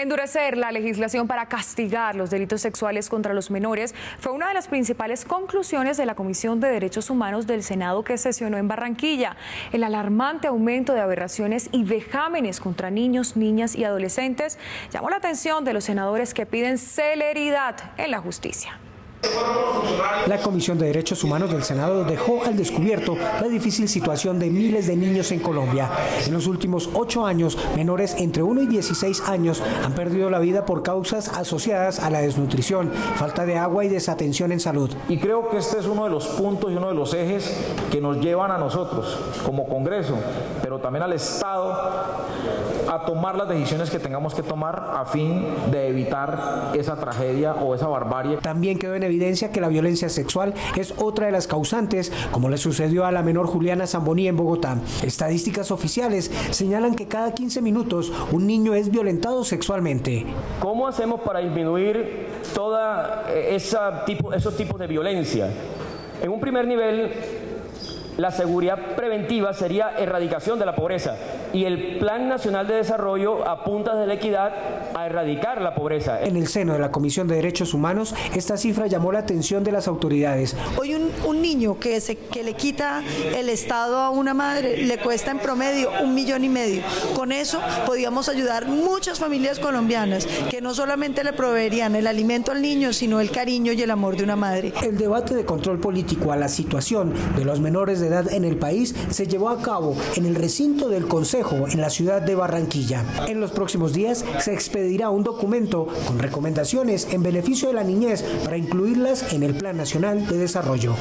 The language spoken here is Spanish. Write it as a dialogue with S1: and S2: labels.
S1: Endurecer la legislación para castigar los delitos sexuales contra los menores fue una de las principales conclusiones de la Comisión de Derechos Humanos del Senado que sesionó en Barranquilla. El alarmante aumento de aberraciones y vejámenes contra niños, niñas y adolescentes llamó la atención de los senadores que piden celeridad en la justicia.
S2: La Comisión de Derechos Humanos del Senado dejó al descubierto la difícil situación de miles de niños en Colombia. En los últimos ocho años, menores entre 1 y 16 años han perdido la vida por causas asociadas a la desnutrición, falta de agua y desatención en salud.
S3: Y creo que este es uno de los puntos y uno de los ejes que nos llevan a nosotros como Congreso, pero también al Estado, a tomar las decisiones que tengamos que tomar a fin de evitar esa tragedia o esa barbarie.
S2: También quedó en evidencia que la violencia sexual es otra de las causantes, como le sucedió a la menor Juliana Zamboní en Bogotá. Estadísticas oficiales señalan que cada 15 minutos un niño es violentado sexualmente.
S4: ¿Cómo hacemos para disminuir toda eh, esa tipo, esos tipos de violencia? En un primer nivel, la seguridad preventiva sería erradicación de la pobreza y el Plan Nacional de Desarrollo apunta desde la equidad a erradicar la pobreza.
S2: En el seno de la Comisión de Derechos Humanos, esta cifra llamó la atención de las autoridades.
S5: Hoy un, un niño que, se, que le quita el Estado a una madre le cuesta en promedio un millón y medio. Con eso podíamos ayudar muchas familias colombianas que no solamente le proveerían el alimento al niño, sino el cariño y el amor de una madre.
S2: El debate de control político a la situación de los menores de en el país se llevó a cabo en el recinto del Consejo en la ciudad de Barranquilla. En los próximos días se expedirá un documento con recomendaciones en beneficio de la niñez para incluirlas en el Plan Nacional de Desarrollo.